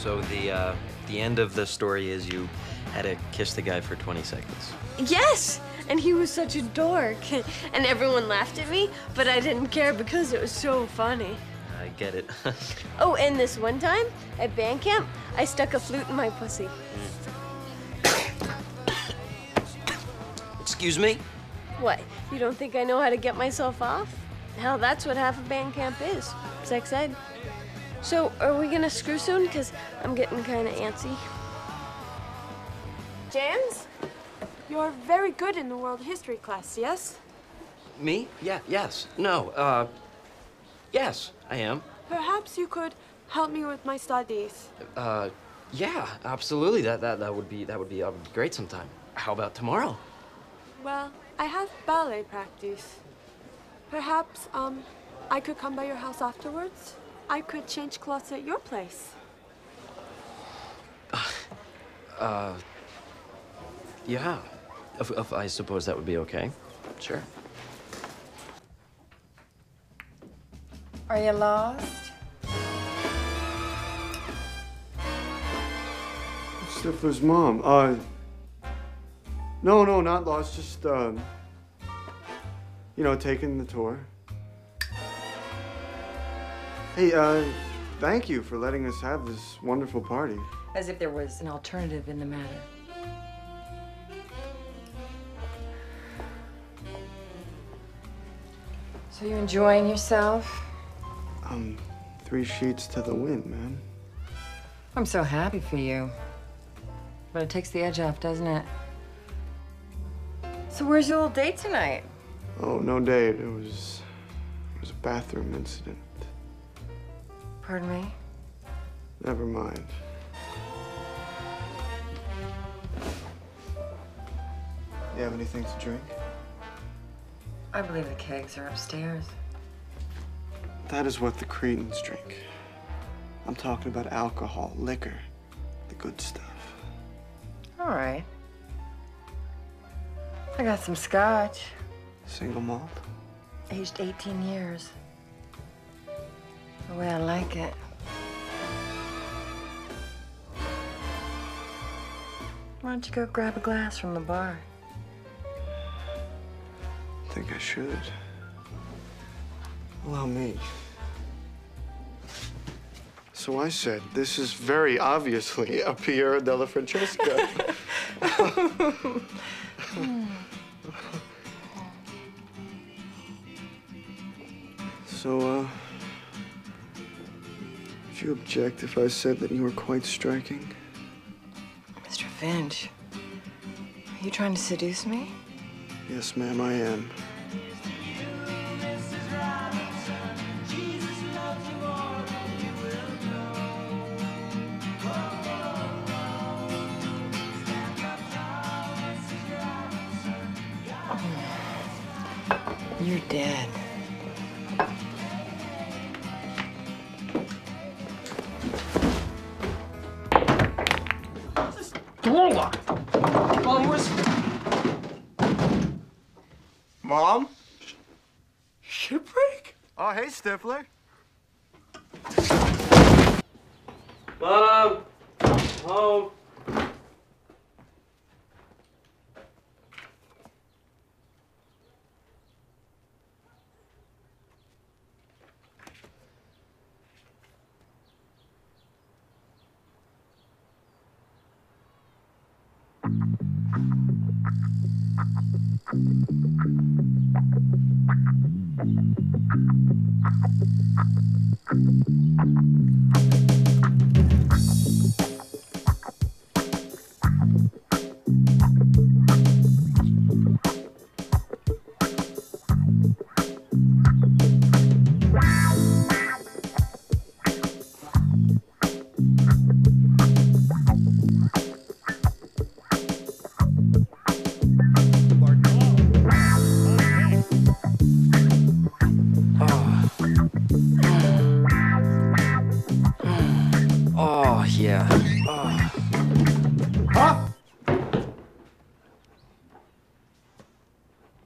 So the uh, the end of the story is you had to kiss the guy for 20 seconds. Yes! And he was such a dork. And everyone laughed at me, but I didn't care because it was so funny. I get it. Oh, and this one time at band camp, I stuck a flute in my pussy. Excuse me? What? You don't think I know how to get myself off? Hell, that's what half of band camp is. Sex ed. So, are we gonna screw soon? Because I'm getting kind of antsy. James? You're very good in the world history class, yes? Me? Yeah, yes. No, uh, yes, I am. Perhaps you could help me with my studies. Uh, yeah, absolutely. That, that, that would be, that would be, uh, great sometime. How about tomorrow? Well, I have ballet practice. Perhaps, um, I could come by your house afterwards? I could change clothes at your place. Uh, yeah. If, if I suppose that would be okay. Sure. Are you lost? Stifler's mom. Uh, no, no, not lost. Just, um, you know, taking the tour. Hey, uh, thank you for letting us have this wonderful party. As if there was an alternative in the matter. So you enjoying yourself? Um, three sheets to the wind, man. I'm so happy for you. But it takes the edge off, doesn't it? So where's your little date tonight? Oh, no date. It was, it was a bathroom incident. Pardon me? Never mind. You have anything to drink? I believe the kegs are upstairs. That is what the cretins drink. I'm talking about alcohol, liquor, the good stuff. All right. I got some scotch. Single malt? Aged 18 years. The way I like it. Why don't you go grab a glass from the bar? I think I should. Allow me. So I said, this is very obviously a Piero della Francesca. so, uh, would you object if I said that you were quite striking? Mr. Finch, are you trying to seduce me? Yes, ma'am, I am. You're dead. Door locked. Mom, where's... Mom? Shipwreck? Oh, hey, Stifler. Mom! Home!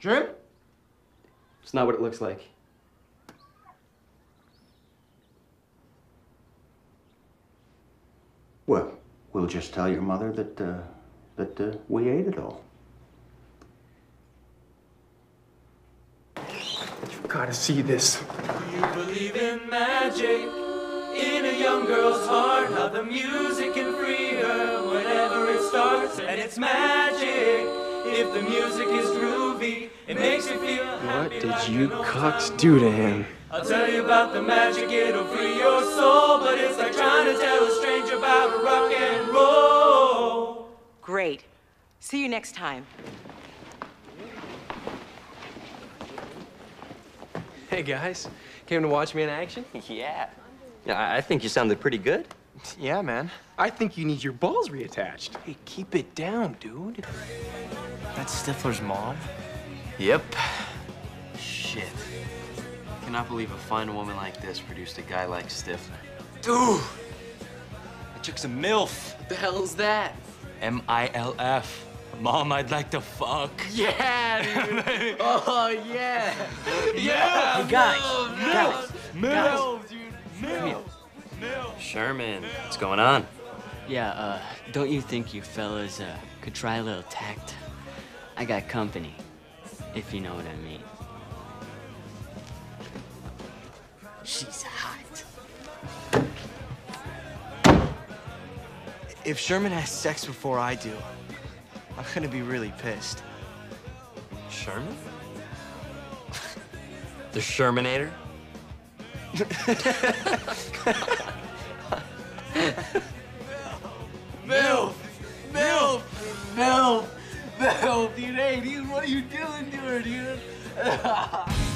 Jim? It's not what it looks like. Well, we'll just tell your mother that, uh, that uh, we ate it all. You've gotta see this. You believe in magic in a young girl's heart. How the music can free her whenever it starts, and it's magic. If the music is groovy, it makes you feel What did like you an old cucks do to him? I'll tell you about the magic, it'll free your soul, but it's like trying to tell a stranger about rock and roll. Great. See you next time. Hey guys, came to watch me in action? Yeah. Yeah, I I think you sounded pretty good. Yeah, man. I think you need your balls reattached. Hey, keep it down, dude. That's Stifler's mom? Yep. Shit. I Cannot believe a fine woman like this produced a guy like Stifler. Dude, I took some MILF. What the hell's that? M I L F. Mom, I'd like to fuck. Yeah, dude. oh, yeah. Yeah, Hey, guys, guys, MILF, dude. MILF. Sherman, what's going on? Yeah, uh, don't you think you fellas uh, could try a little tact? I got company, if you know what I mean. She's hot. If Sherman has sex before I do, I'm gonna be really pissed. Sherman? the Shermanator? MILF. MILF. MILF. MILF. Dude, hey, dude, what are you doing to her, dude?